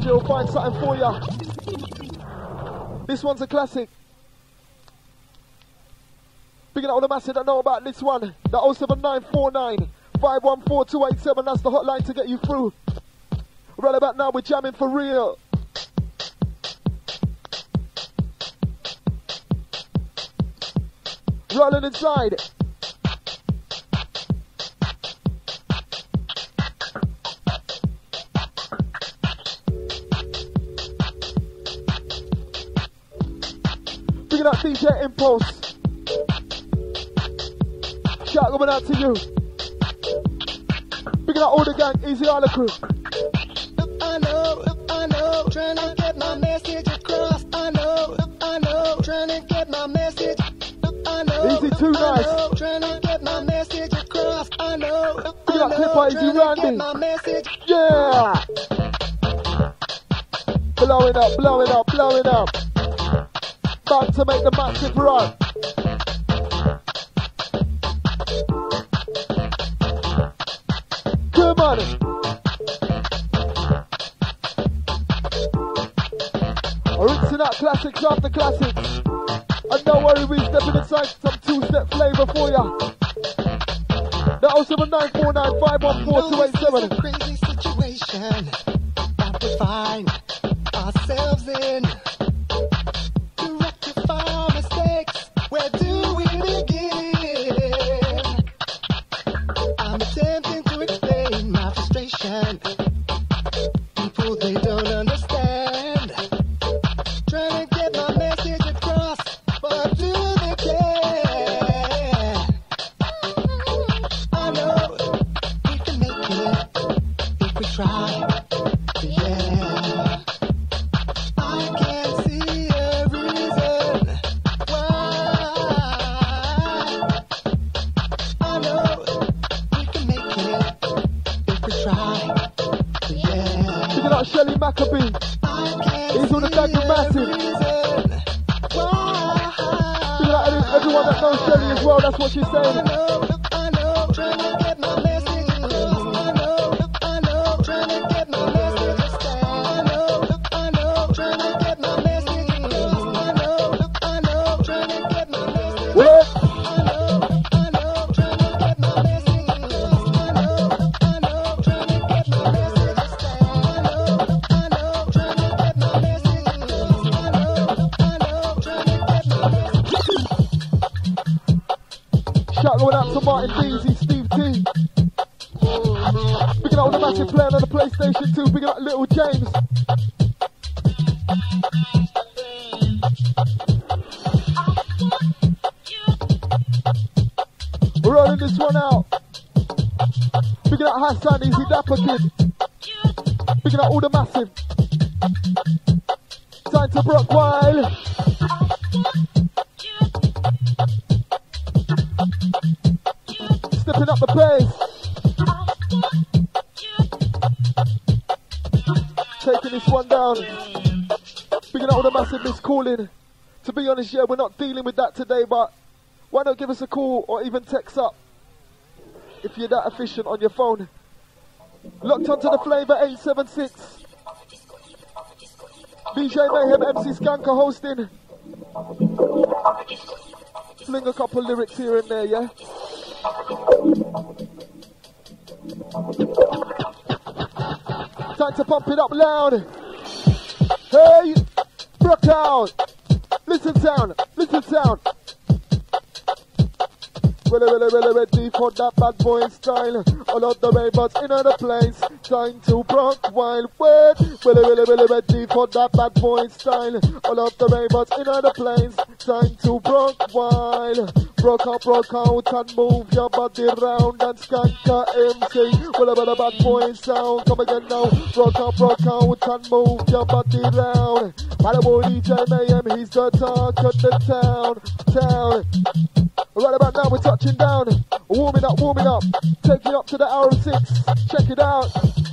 told you I'll find something for ya. This one's a classic. Big up all the masses that know about this one. The 07949 514287. That's the hotline to get you through. Right about now, we're jamming for real. Rolling inside. DJ Impulse. Shout coming out to you. Bringing out all the gang, Easy all the crew. If I know, if I know, trying to get my message across. I know, if I know, trying to get my message. If I know, Easy too nice. know, trying to get my message across. I know, if I know, Clipper, Easy trying to get my message. Yeah! Blowing up, blowing up, blowing up. About to make the massive run. Come on. Rinsing out classics after classics. And no worry, we stepping inside some two-step flavor for ya. The 07949 514 a crazy situation Shelly He's on the tag with Massive. Every- everyone that knows Shelly as well, that's what she's saying. Picking out the massive playing on the PlayStation 2, picking out Little James. We're rolling this one out. Picking out Hassan, Easy Dapper Kid. Picking out all the massive. Time to Brookwile. Stepping up the pace. Down. Picking out all the massive miscalling. To be honest, yeah, we're not dealing with that today, but why not give us a call or even text up if you're that efficient on your phone. Locked onto the Flava 876. DJ Mayhem MC Skanker hosting. Fling a couple lyrics here and there, yeah? Time to pump it up loud. Hey, Brooktown. Listen sound, listen sound. Really, really, really ready for that bad boy style. All of the ravers in the place. Time to broke wild word. Really, really, really ready for that bad boy style. All of the ravers in the place. Time to broke wild. Broke out, rock out and move your body round and skanker MC. Well, about a bad boy sound. Come again now. Rock out, rock out and move your body round. By the boy DJ Mayhem, he's the talk of the town. Town. Right about now, we're touching down. Warming up, warming up. Taking up to the hour of six. Check it out.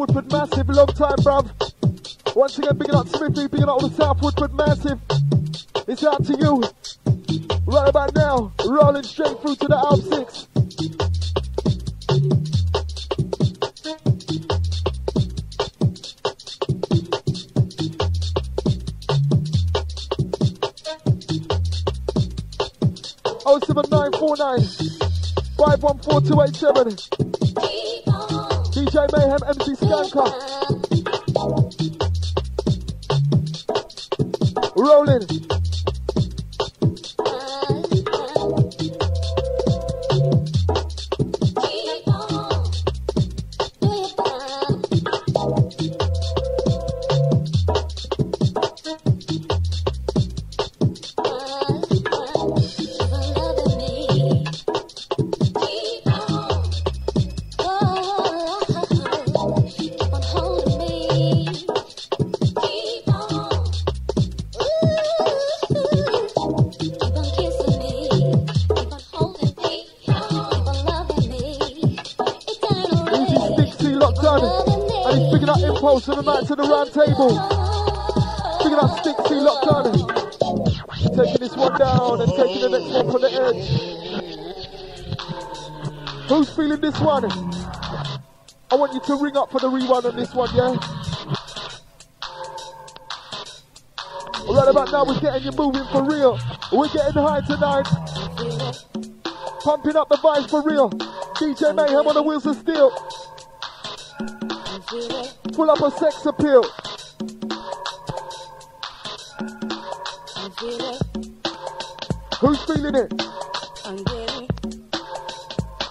Woodford massive, long time, bruv. Once again, big up Smithy, big up all the South Woodford massive. It's out to you. Right about now, rolling straight through to the Alp 6. Oh seven nine four nine five one four two eight seven. DJ Mayhem, MC Skanker. Rolling. Table. Picking up Stixie locked on. Taking this one down and taking the next one from the edge. Who's feeling this one? I want you to ring up for the rewind on this one, yeah? Right about now, we're getting you moving for real. We're getting high tonight. Pumping up the vibes for real. DJ Mayhem on the wheels of steel full up of sex appeal. Who's feeling it? I'm getting it.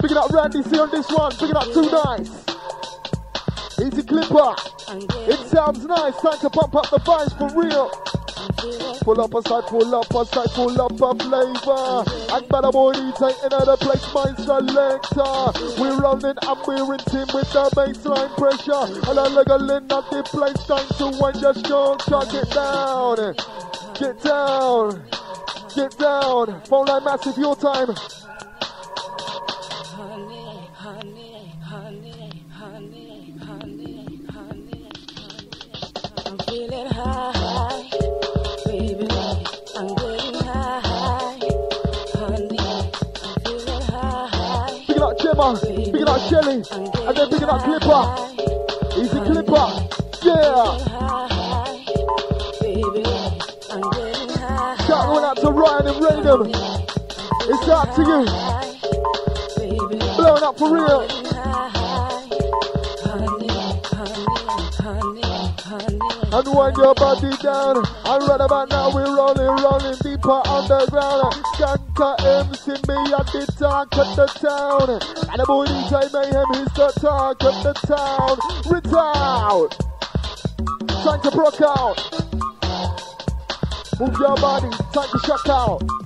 Picking up Randy C on this one. Picking up Too Nice. Easy Clipper. It sounds nice. Time to pump up the vibes for real. Pull up a side, pull up a side, pull up a flavor. And better boy, taking another place, my selector. We're rolling and we're in team with the baseline pressure. And I'm legaling at the place, time to wind your go, chuck it down. Get down. Get down. Phone line massive, your time. Honey, honey, honey, honey, honey, honey, honey. I'm feeling high, baby. I'm getting high, honey. I'm feeling high. Picking up Gemma, picking up Shelly, and then picking up Clipper. Easy Clipper. Yeah. To Ryan and Rainham. It's up to you. Blowing up for real. Unwind your body down. And right about now we're rolling, rolling deeper underground. Skanker MC me at the talk of the town. And the boy DJ Mayhem, he's the talk of the town. Retown. Time to broke out. Move your body, to shock out.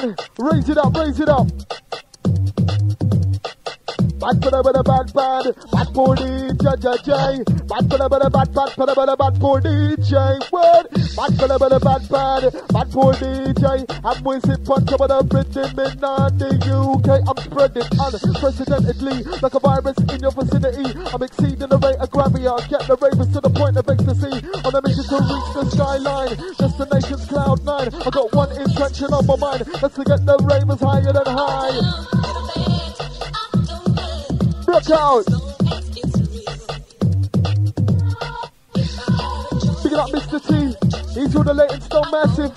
Feeling? Raise it up, raise it up. Bad for the bad, bad, bad, for DJ, J, Bad for the bad, bad, bad for the bad, for DJ. Word. Bad for the bad, bad, bad, bad for DJ. I'm whizzing on top of the rhythm in the UK. I'm spreading unprecedentedly like a virus in your vicinity. I'm exceeding the rate of gravity. I get the ravers to the point of ecstasy. On a mission to reach skyline. Destination's cloud nine. I got one intention on my mind. That's to get the ravers higher than high. Rock out. Picking up Mr. T. He's with the Leytonstone massive.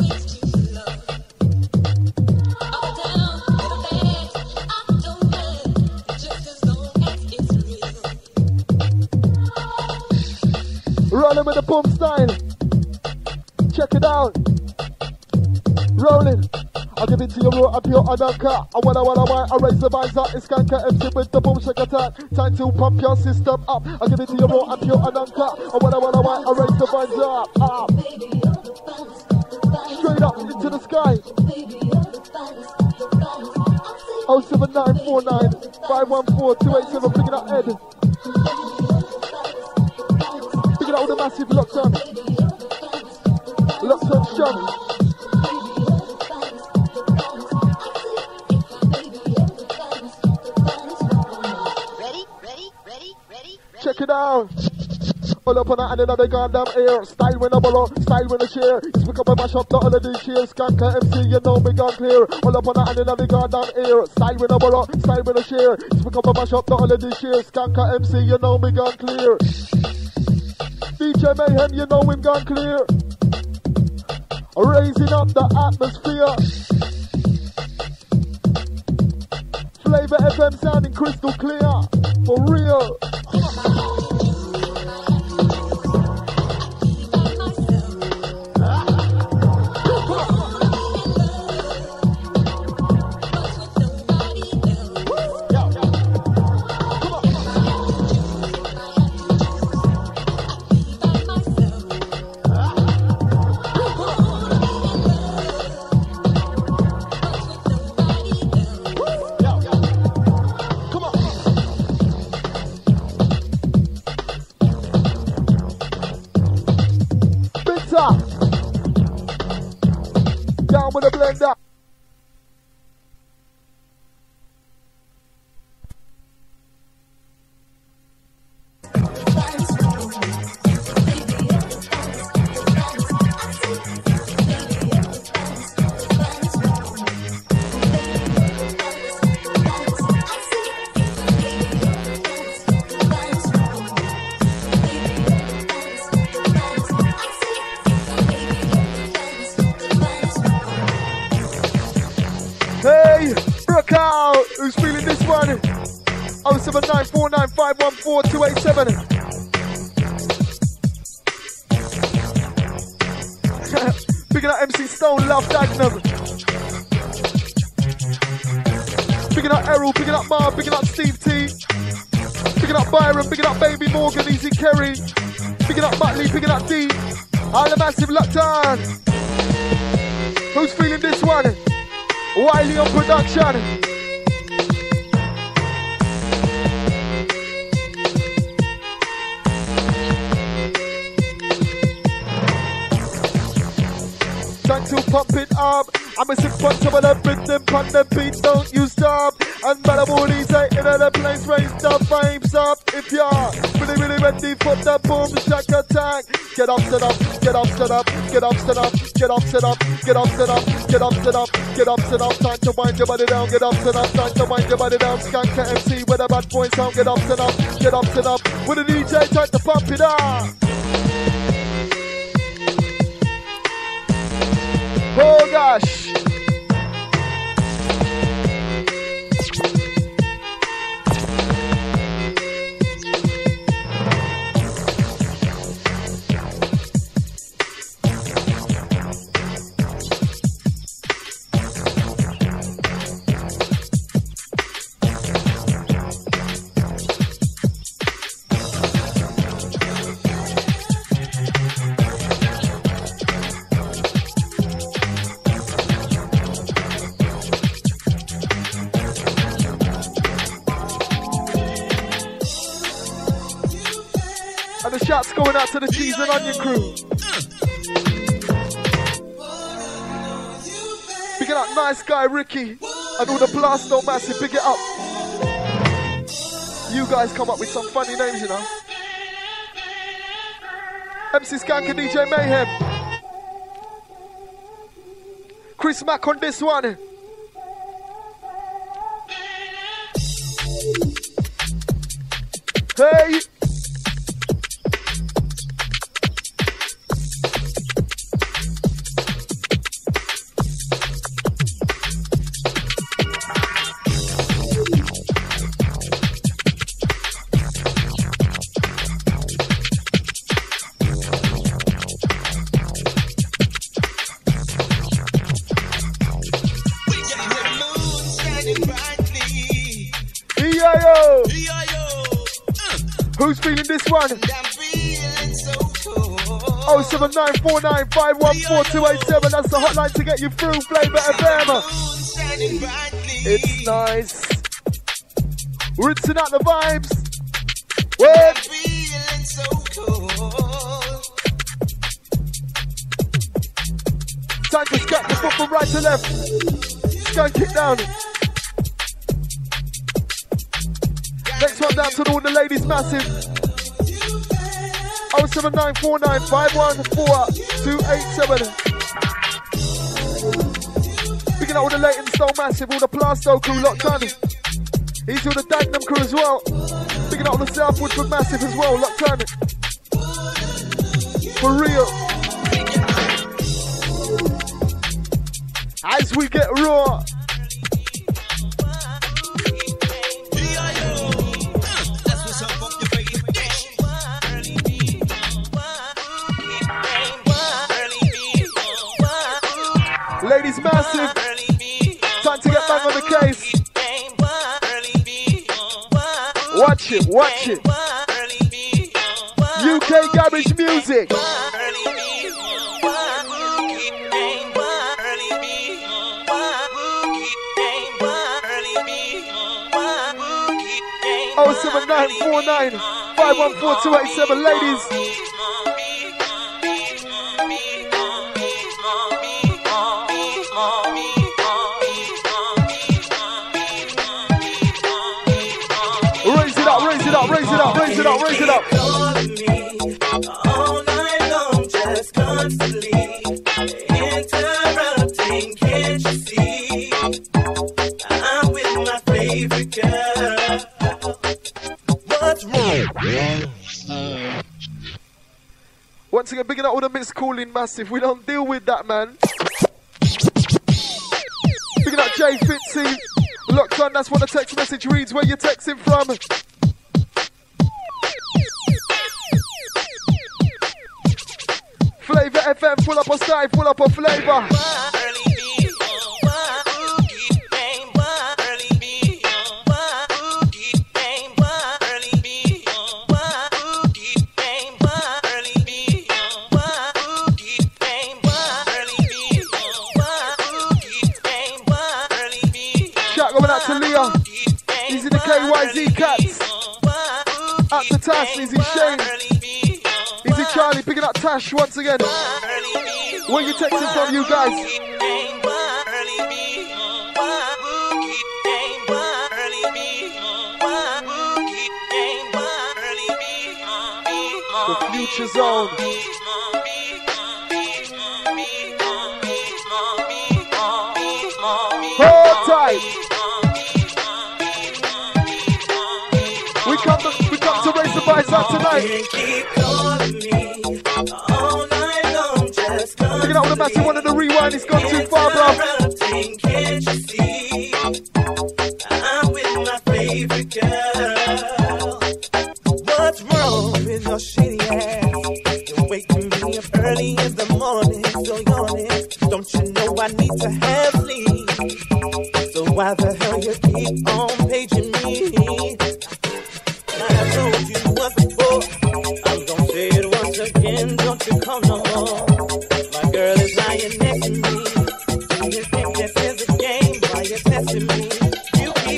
Rolling with the boom style. Check it out. Rolling. I'll give it to you raw up your undercut. I wanna wanna want I raise the visor. It's Skanker MC with the boom shake attack. Time to pump your system up. I'll give it to you raw up your undercut. I wanna wanna want I raise the visor up. up. Straight up into the sky. 07949 514 287. Picking up Ed. Picking up all the massive lockdown. Ready, Check it out. All up on that and another goddamn air. Style when I borrow, style when I share. It's pick up and mash up the all of these cheers. Skanker MC, you know me gone clear. All up on that and another goddamn air. Style when I borrow, style when I share. It's pick up and mash up the all of these cheers. Skanker MC, you know me gone clear. DJ Mayhem, you know him gone clear. Raising up the atmosphere. Flava FM sounding crystal clear. For real. 07949514287. Picking up MC Stone, Love Dagnum. Picking up Errol, picking up Marv, picking up Steve T. Picking up Byron, picking up Baby Morgan, Easy Kerry. Picking up Muttley, picking up D. All the massive lockdown. Who's feeling this one? Wiley on production. To pump it up. I'm a sip punch over the rhythm, pump the beat, don't you stop. And Badabooni's say in the place, raise the vibes up. If you're really, really ready for the boom shack attack, get up, set up, get up, set up, get up, set up, get up, set up, get up, set up, get up, set up, get up, set up. Time to wind your body down, get up, set up, time to wind your body down. Skanker MC with a bad boy sound, get up, set up, get up, set up. With a DJ, time to pump it up. Oh gosh. Going out to the cheese and onion crew. Picking up nice guy Ricky and all the Plaistow massive, pick it up. You guys come up with some funny names, you know. MC Skank and DJ Mayhem. Chris Mack on this one. Hey! Feeling this one? 07949514287. That's the hotline to get you through. Flava FM. It's nice. We're rinsing out the vibes. Wait. Time to scat the foot from right to left. Skank it down. Next one down to all the ladies, massive. 07949514287. Picking up all the Leytonstone massive, all the Plaistow crew locked on. He's all the Dagenham crew as well. Picking up all the South Woodford massive as well, locked on. For real. As we get raw. Ladies massive. Time to get back on the case. Watch it, watch it. UK garage music. Oh seven nine four nine five one four two eight seven, ladies. It up, raise it up. All night long, just constantly. Can't you see? I'm with my favorite. What's wrong? Once again, bigging up all the mixed calling massive. We don't deal with that, man. Bigging up Jay Fitzy. Locked on, that's what the text message reads. Where you texting from? Bang, why early B, why oogie bang, why early B, Shout going out to Leah. Easy the KYZ cats. Out to Tash, Easy Shane. Picking up Tash once again. Where you texting from, you guys? The Future Zone. Hold tight. We come to, we come to raise the vibes up tonight. Up with the massive one of the rewind. It's gone too far, bro.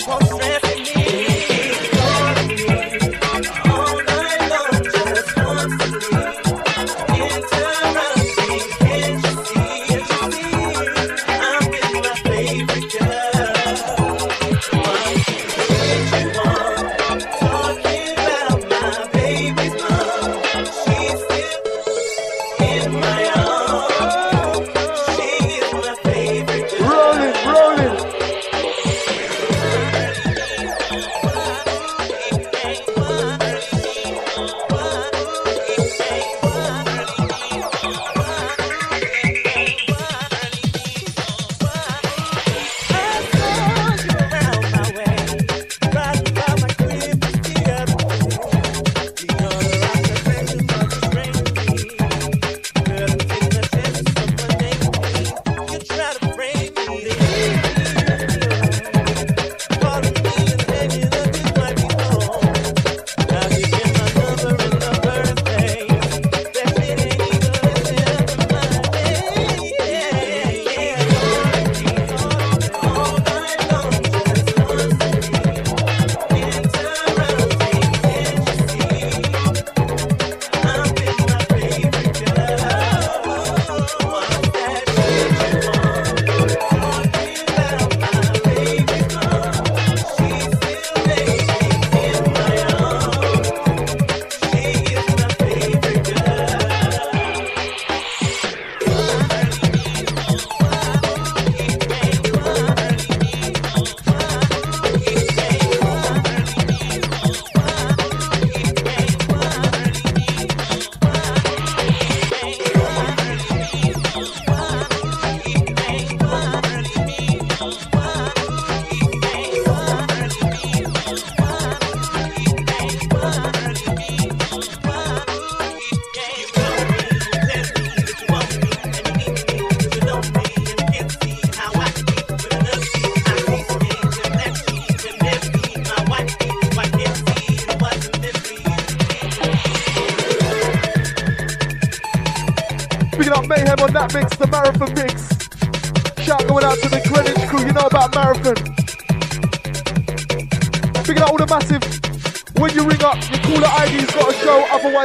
You keep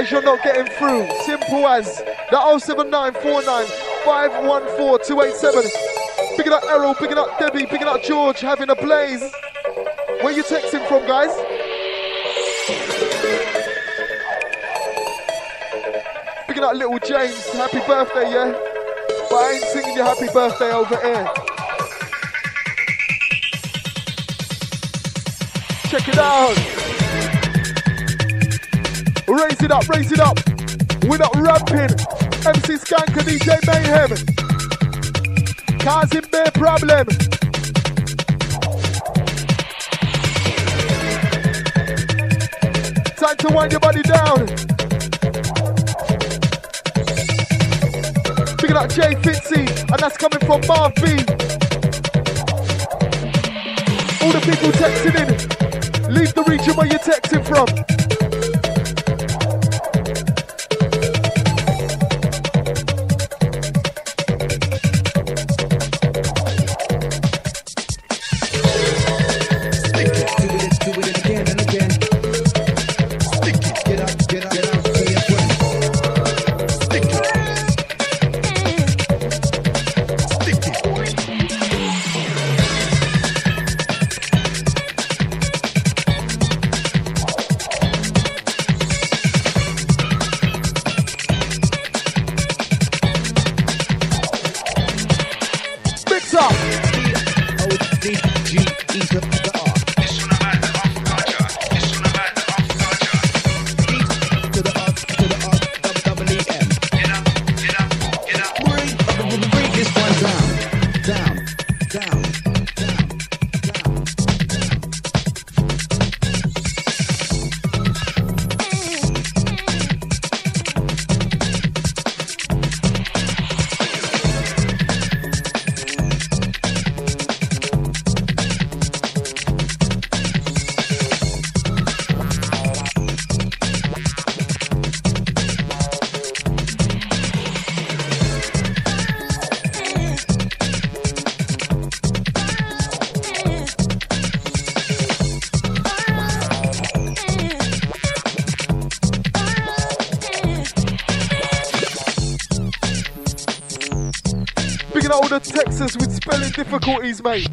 You're not getting through. Simple as the 07949 Pick Picking up Errol, picking up Debbie, picking up George, having a blaze. Where you texting from, guys? Picking up little James, happy birthday, yeah? But I ain't singing your happy birthday over here. Check it out. Raise it up, raise it up. We're not rapping. MC Skank and DJ Mayhem. Causing big problem. Time to wind your body down. Picking up Jay Fitzy, and that's coming from Marv. All the people texting in, leave the region where you're texting from. Difficulties, mate.